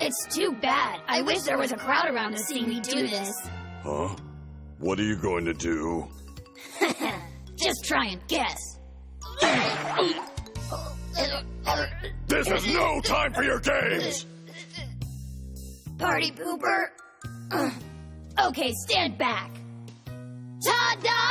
It's too bad. I wish there was a crowd around to see me do this. Huh? What are you going to do? Just try and guess. This is no time for your games! Party pooper. Okay, stand back. Ta-da!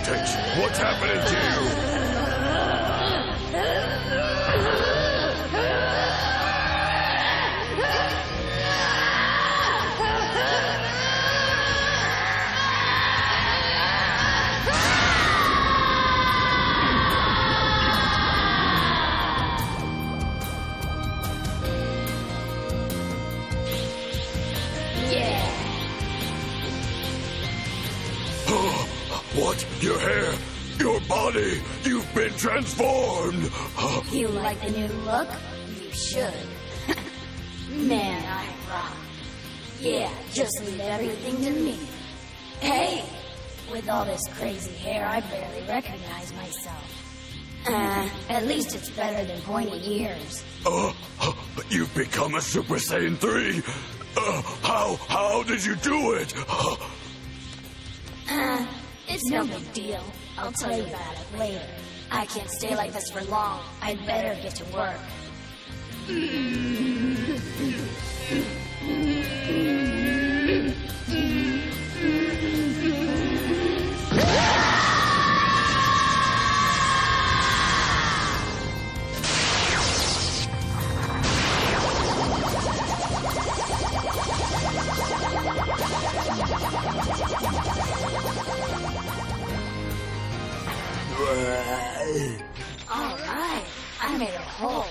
Gotenks, what's happening to you? What? Your hair? Your body? You've been transformed! You like the new look? You should. Man, I rock. Yeah, just leave everything to me. Hey! With all this crazy hair, I barely recognize myself. Uh, at least it's better than pointy ears. Uh, you've become a Super Saiyan 3! Uh, how, how did you do it? Uh, it's no big deal. I'll tell you about it later. I can't stay like this for long. I'd better get to work. Mm. All right, I made a hole.